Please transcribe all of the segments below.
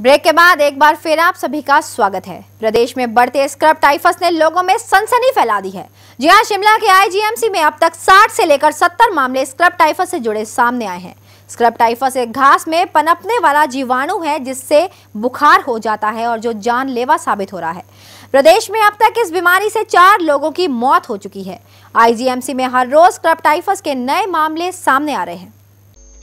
Break के बाद एक बार फिर आप सभी का स्वागत है। प्रदेश में बढ़ते स्क्रब टाइफस ने लोगों में सनसनी फैला दी है। जी हाँ, शिमला के आईजीएमसी में अब तक 60 से लेकर 70 मामले स्क्रब टाइफस से जुड़े सामने आए हैं। स्क्रब टाइफस एक घास में पनपने वाला जीवाणु है, जिससे बुखार हो जाता है और जो जानलेवा साबित हो रहा है। प्रदेश में अब तक इस बीमारी से चार लोगों की मौत हो चुकी है। आईजीएमसी में हर रोज स्क्रब टाइफस के नए मामले सामने आ रहे हैं।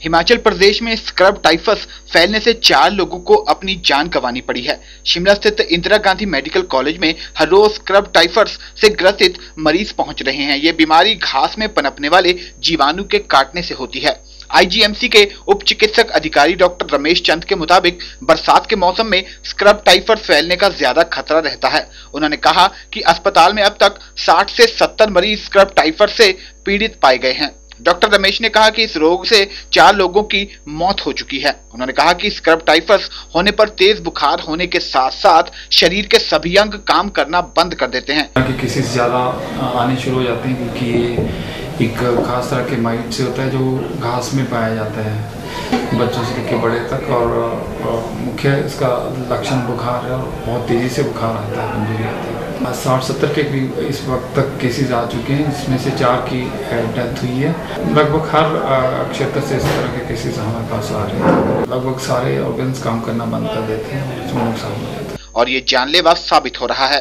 हिमाचल प्रदेश में स्क्रब टाइफस फैलने से चार लोगों को अपनी जान गंवानी पड़ी है। शिमला स्थित इंदिरा गांधी मेडिकल कॉलेज में हर रोज स्क्रब टाइफस से ग्रसित मरीज़ पहुँच रहे हैं। ये बीमारी घास में पनपने वाले जीवाणु के काटने से होती है। आईजीएमसी के उप चिकित्सक अधिकारी डॉक्टर रमेश चंद के मुताबिक, बरसात के मौसम में स्क्रब टाइफस फैलने का ज़्यादा खतरा रहता है। उन्होंने कहा कि अस्पताल में अब तक 60 से 70 मरीज़ स्क्रब टाइफस से पीड़ित पाए गए हैं। डॉक्टर रमेश ने कहा कि इस रोग से चार लोगों की मौत हो चुकी है। उन्होंने कहा कि स्क्रब टाइफस होने पर तेज बुखार होने के साथ साथ शरीर के सभी अंग काम करना बंद कर देते हैं। कि किसी से ज़्यादा आने शुरू हो जाते हैं क्योंकि ये एक खास तरह के माइट से होता है जो घास में पाया जाता है बच्चों से लेकर बड़े तक और मुख्य इसका लक्षण बुखार है और बहुत तेज़ी से बुखार आता है, कमज़ोरी आती है। साठ सत्तर के करीब इस वक्त तक केसेस आ चुके हैं जिसमें से चार की डेथ हुई है। लगभग हर क्षेत्र से इस तरह के केसेस हमारे पास आ रहे हैं। लगभग सारे ऑर्गन्स काम करना बंद कर देते हैं नुकसान हो जाता है। और ये जानलेवा साबित हो रहा है।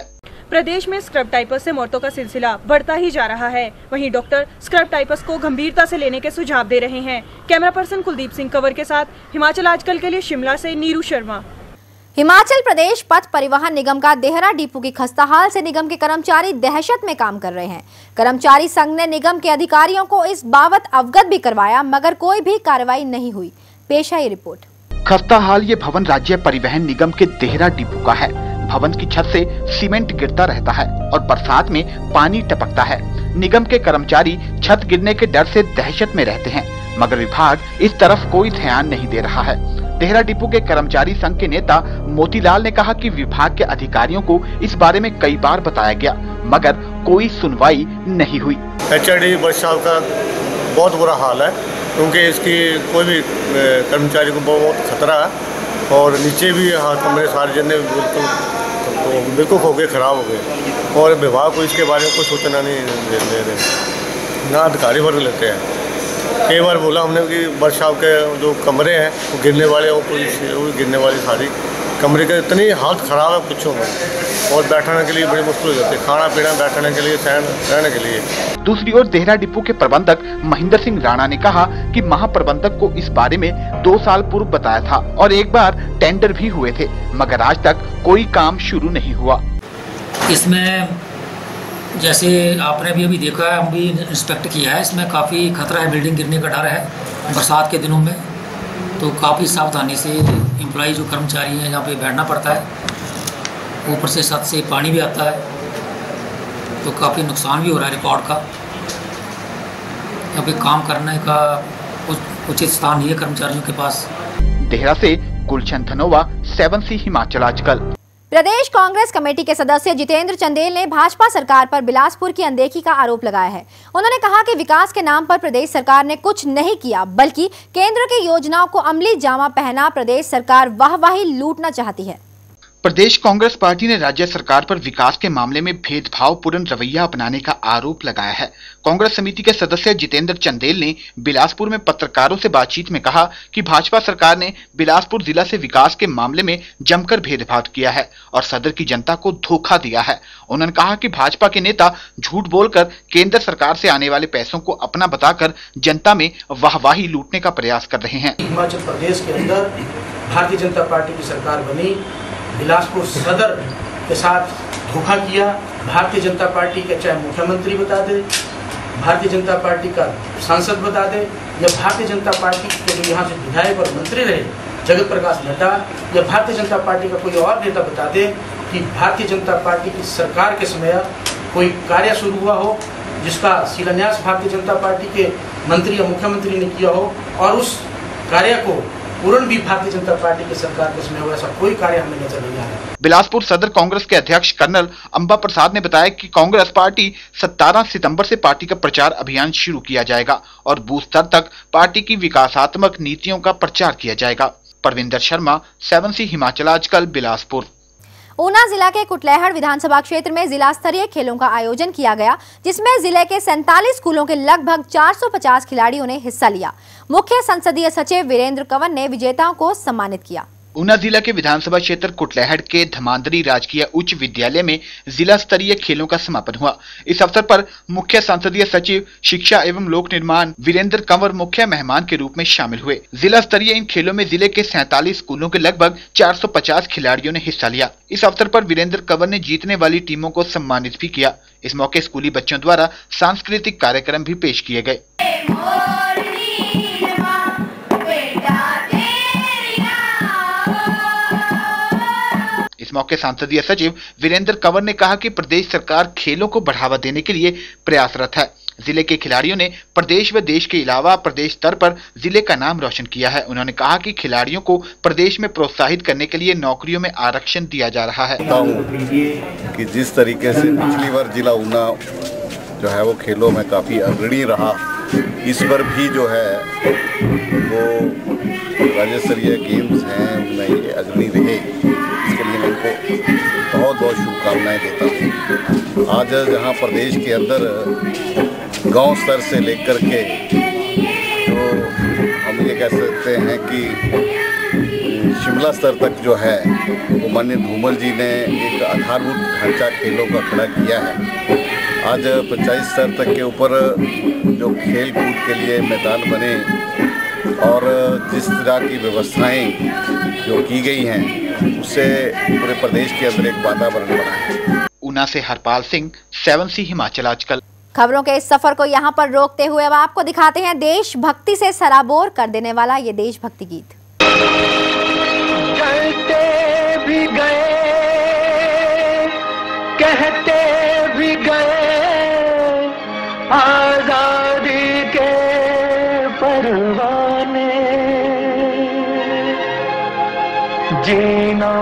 प्रदेश में स्क्रब टाइपस से मौतों का सिलसिला बढ़ता ही जा रहा है। वहीं डॉक्टर स्क्रब टाइपस को गंभीरता से लेने के सुझाव दे रहे हैं। कैमरा पर्सन कुलदीप सिंह कंवर के साथ हिमाचल आजकल के लिए शिमला से नीरू शर्मा। हिमाचल प्रदेश पथ परिवहन निगम का देहरा डिपो की खस्ताहाल से निगम के कर्मचारी दहशत में काम कर रहे हैं। कर्मचारी संघ ने निगम के अधिकारियों को इस बाबत अवगत भी करवाया, मगर कोई भी कार्रवाई नहीं हुई। पेश है ये रिपोर्ट। खस्ताहाल ये भवन राज्य परिवहन निगम के देहरा डिपो का है। भवन की छत से सीमेंट गिरता रहता है और बरसात में पानी टपकता है। निगम के कर्मचारी छत गिरने के डर से दहशत में रहते हैं, मगर विभाग इस तरफ़ कोई ध्यान नहीं दे रहा है। देहरा डिपो के कर्मचारी संघ के नेता मोतीलाल ने कहा कि विभाग के अधिकारियों को इस बारे में कई बार बताया गया, मगर कोई सुनवाई नहीं हुई। एच बरसात का बहुत बुरा हाल है, क्योंकि इसकी कोई भी कर्मचारी को बहुत खतरा है, और नीचे भी हाँ कमरे सारे जने बिल्कुल तो बिल्कुल हो गए, खराब हो गए, और विभाग को इसके बारे में कोई सूचना नहीं दे रहे ना अधिकारी वर्ग लेते हैं। कई बार बोला हमने कि वर्षा के जो कमरे हैं वो गिरने वाले वो पूरी गिरने वाली सारी कमरे का इतनी हालत ख़राब है पूछो मत। और बैठने के लिए बड़ी मुश्किल हो जाती है। खाना पीना बैठने के लिए सहन रहने के लिए। दूसरी ओर देहरा डिपो के प्रबंधक महेंद्र सिंह राणा ने कहा कि महाप्रबंधक को इस बारे में दो साल पूर्व बताया था और एक बार टेंडर भी हुए थे मगर आज तक कोई काम शुरू नहीं हुआ। इसमें जैसे आपने भी अभी देखा है, हम भी इंस्पेक्ट किया है, इसमें काफ़ी खतरा है बिल्डिंग गिरने का डर है बरसात के दिनों में। तो काफ़ी सावधानी से एम्प्लॉई जो कर्मचारी हैं, यहाँ पे बैठना पड़ता है। ऊपर से छत से पानी भी आता है। तो काफ़ी नुकसान भी हो रहा है रिकॉर्ड का। यहाँ पे काम करने का उचित स्थान नहीं है कर्मचारियों के पास। देहरा से गुलशन धनोवा सेवन सी हिमाचल आजकल। प्रदेश कांग्रेस कमेटी के सदस्य जितेंद्र चंदेल ने भाजपा सरकार पर बिलासपुर की अनदेखी का आरोप लगाया है। उन्होंने कहा कि विकास के नाम पर प्रदेश सरकार ने कुछ नहीं किया, बल्कि केंद्र की योजनाओं को अमली जामा पहना प्रदेश सरकार वाहवाही लूटना चाहती है। प्रदेश कांग्रेस पार्टी ने राज्य सरकार पर विकास के मामले में भेदभावपूर्ण रवैया अपनाने का आरोप लगाया है। कांग्रेस समिति के सदस्य जितेंद्र चंदेल ने बिलासपुर में पत्रकारों से बातचीत में कहा कि भाजपा सरकार ने बिलासपुर जिला से विकास के मामले में जमकर भेदभाव किया है और सदर की जनता को धोखा दिया है। उन्होंने कहा कि भाजपा के नेता झूठ बोलकर केंद्र सरकार से आने वाले पैसों को अपना बताकर जनता में वाहवाही लूटने का प्रयास कर रहे हैं। हिमाचल प्रदेश के अंदर भारतीय जनता पार्टी की सरकार बनी बिलासपुर सदर के साथ धोखा किया। भारतीय जनता पार्टी के चाहे मुख्यमंत्री बता दे, भारतीय जनता पार्टी का सांसद बता दे, या भारतीय जनता पार्टी के जो यहाँ से विधायक और मंत्री रहे, जगत प्रकाश नड्डा, या भारतीय जनता पार्टी का कोई और नेता बता दे कि भारतीय जनता पार्टी की सरकार के समय कोई कार्य शुरू हुआ हो, जिसका शिलान्यास भारतीय जनता पार्टी के मंत्री या मुख्यमंत्री ने किया हो, और उस कार्य को पूर्ण भी भारतीय जनता पार्टी की सरकार के समय ऐसा कोई कार्य हमें नज़र नहीं आ रहा बिलासपुर सदर कांग्रेस के अध्यक्ष कर्नल अंबा प्रसाद ने बताया कि कांग्रेस पार्टी 17 सितंबर से पार्टी का प्रचार अभियान शुरू किया जाएगा और बूथ स्तर तक पार्टी की विकासात्मक नीतियों का प्रचार किया जाएगा। Parvinder Sharma seven C Himachal Aajkal Bilaspur. Una जिला के कुटलैहड़ विधानसभा क्षेत्र में जिला स्तरीय खेलों का आयोजन किया गया, जिसमें ज़िले के सैंतालीस स्कूलों के लगभग 450 खिलाड़ियों ने हिस्सा लिया। मुख्य संसदीय सचिव वीरेंद्र कंवर ने विजेताओं को सम्मानित किया। ऊना जिला के विधानसभा क्षेत्र कुटलैहड़ के धमांदरी राजकीय उच्च विद्यालय में जिला स्तरीय खेलों का समापन हुआ। इस अवसर पर मुख्य संसदीय सचिव, शिक्षा एवं लोक निर्माण वीरेंद्र कंवर मुख्य मेहमान के रूप में शामिल हुए। जिला स्तरीय इन खेलों में ज़िले के सैतालीस स्कूलों के लगभग 450 खिलाड़ियों ने हिस्सा लिया। इस अवसर पर वीरेंद्र कंवर ने जीतने वाली टीमों को सम्मानित भी किया। इस मौके स्कूली बच्चों द्वारा सांस्कृतिक कार्यक्रम भी पेश किए गए। मौके सांसदीय सचिव वीरेंद्र कंवर ने कहा कि प्रदेश सरकार खेलों को बढ़ावा देने के लिए प्रयासरत है। ज़िले के खिलाड़ियों ने प्रदेश व देश के अलावा प्रदेश स्तर पर ज़िले का नाम रोशन किया है। उन्होंने कहा कि खिलाड़ियों को प्रदेश में प्रोत्साहित करने के लिए नौकरियों में आरक्षण दिया जा रहा है। कि जिस तरीके से पिछली बार जिला ऊना जो है वो खेलों में काफ़ी अग्रणी रहा, इस पर भी जो है वो राज्य स्तरीय गेम्स हैं, उनमें अग्रणी रहे। इसके लिए मैं उनको बहुत बहुत शुभकामनाएँ देता हूँ। आज जहाँ प्रदेश के अंदर गाँव स्तर से लेकर के जो हम ये कह सकते हैं कि शिमला स्तर तक जो है, वो माननीय धूमल जी ने एक आधारभूत ढांचा खेलों का खड़ा किया है। आज पंचायत स्तर तक के ऊपर जो खेल कूद के लिए मैदान बने और जिस तरह की व्यवस्थाएँ जो की गई हैं उससे पूरे प्रदेश के अंदर एक वातावरण बना है। ऊना से हरपाल सिंह सेवन सी हिमाचल आजकल। खबरों के इस सफ़र को यहाँ पर रोकते हुए अब आपको दिखाते हैं देशभक्ति से सराबोर कर देने वाला ये देशभक्ति गीत। कहते भी गए कहते भी गए आज़ादी जीना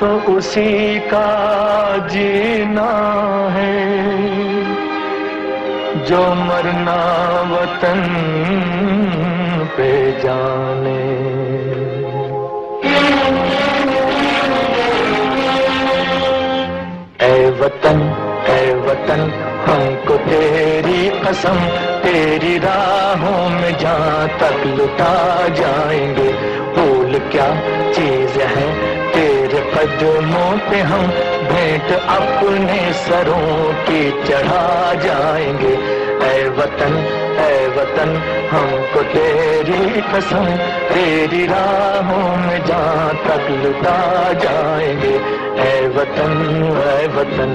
तो उसी का जीना है। जो मरना वतन पे जाने। ऐ वतन ऐ वतन, हमको तेरी कसम, तेरी राहों में जहाँ तक लुटा जाएँगे, भूल क्या कदमों पे हम भेंट अपने सरों की चढ़ा जाएँगे। ऐ वतन ऐ वतन, हमको तेरी कसम, तेरी राहों में जहाँ तक लुटा जाएँगे। ऐ वतन ऐ वतन।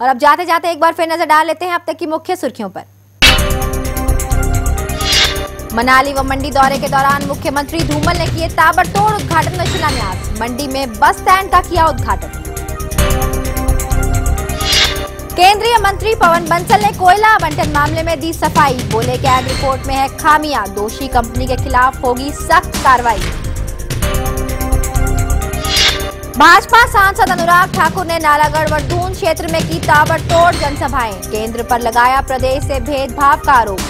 और अब जाते जाते एक बार फिर नज़र डाल लेते हैं अब तक की मुख्य सुर्खियों पर। मनाली व मंडी दौरे के दौरान मुख्यमंत्री धूमल ने किए ताबड़तोड़ उद्घाटन व शिलान्यास। मंडी में बस स्टैंड का किया उद्घाटन। केंद्रीय मंत्री पवन बंसल ने कोयला आवंटन मामले में दी सफ़ाई। बोले कैग रिपोर्ट में है खामियाँ। दोषी कंपनी के खिलाफ होगी सख्त कार्रवाई। भाजपा सांसद अनुराग ठाकुर ने नालागढ़ व दून क्षेत्र में की ताबड़तोड़ जनसभाएँ। केंद्र पर लगाया प्रदेश से भेदभाव का आरोप।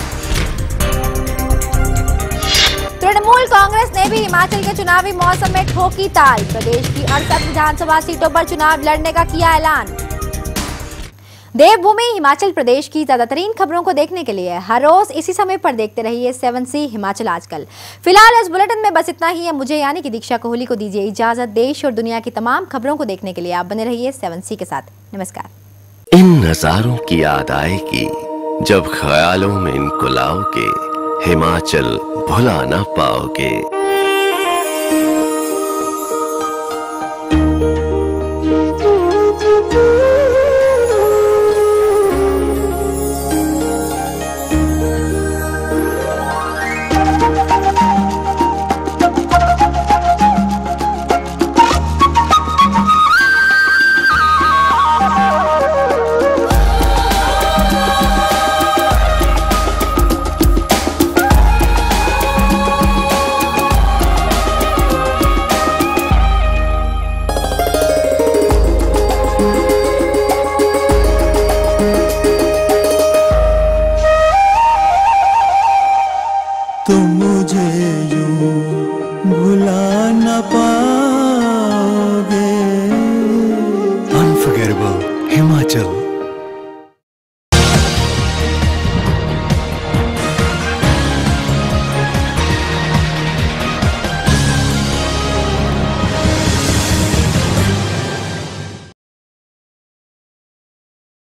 तृणमूल कांग्रेस ने भी हिमाचल के चुनावी मौसम में ठोकी ताल। प्रदेश की अड़सठ विधानसभा सीटों पर चुनाव लड़ने का किया ऐलान। देवभूमि, हिमाचल प्रदेश की ज्यादातरीन खबरों को देखने के लिए हर रोज इसी समय पर देखते रहिए सेवन सी हिमाचल आजकल। फ़िलहाल इस बुलेटिन में बस इतना ही। है मुझे यानी कि दीक्षा कोहली को दीजिए इजाज़त। देश और दुनिया की तमाम खबरों को देखने के लिए आप बने रहिए सेवन सी के साथ। नमस्कार। इन नजारों की याद आएगी जब ख्यालों में इनको लाओगे। हिमाचल भुला ना पाओगे।